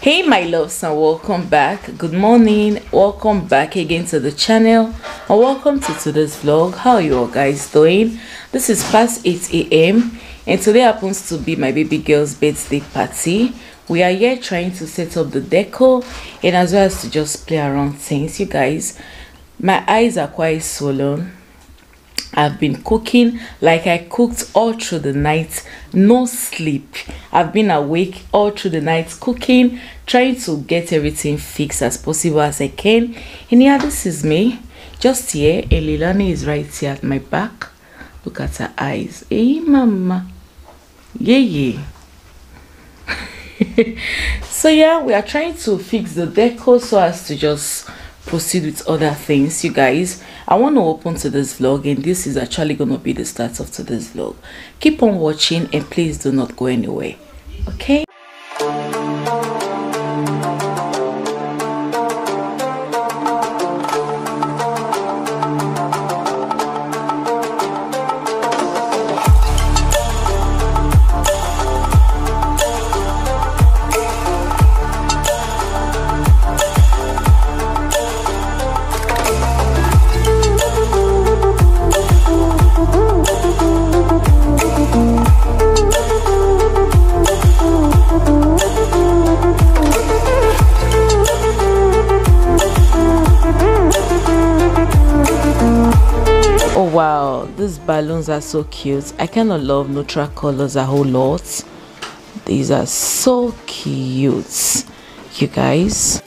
hey my loves and welcome back. Good morning. Welcome back again to the channel. And welcome to today's vlog. How are you all guys doing? This is past 8 a.m and today happens to be my baby girl's birthday party. We are here trying to set up the decor and as well as to just play around things. You guys my eyes are quite swollen I've been cooking like I cooked all through the night, no sleep. I've been awake all through the night cooking, trying to get everything fixed as possible as I can. And yeah, this is me. Just here, Elilani is right here at my back. Look at her eyes. Hey, mama. Yeah, yeah. so yeah, we are trying to fix the decor so as to just proceed with other things. You guys i want to open to this vlog and this is actually going to be the start of today's vlog. Keep on watching and please do not go anywhere. Okay wow these balloons are so cute. I kind of love neutral colors a whole lot. These are so cute. You guys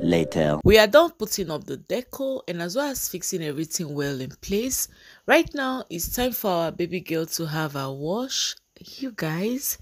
later. We are done putting up the decor and as well as fixing everything well in place. Right now, it's time for our baby girl to have a wash. You guys.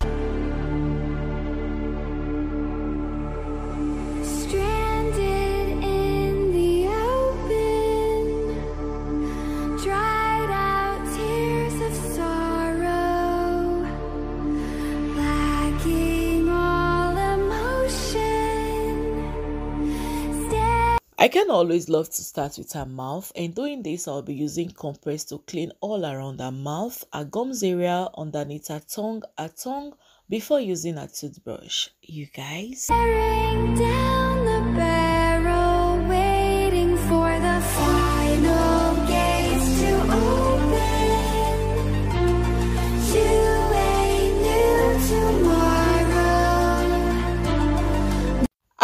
I can always love to start with her mouth and doing this I'll be using compress to clean all around her mouth, her gums area, underneath her tongue, her tongue before using a toothbrush. You guys.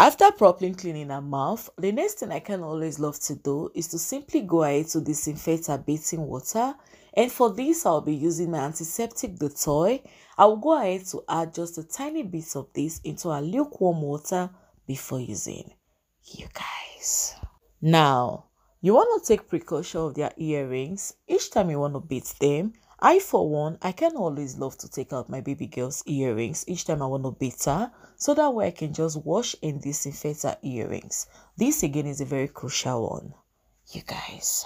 After properly cleaning her mouth, the next thing I can always love to do is to simply go ahead to disinfect her bathing water and for this I'll be using my antiseptic Dettol. I'll go ahead to add just a tiny bit of this into a lukewarm water before using. You guys. Now, you want to take precaution of their earrings. Each time you want to beat them, I, for one, I can always love to take out my baby girl's earrings each time I want to beat her, so that way I can just wash and disinfect her earrings. This again is a very crucial one. You guys.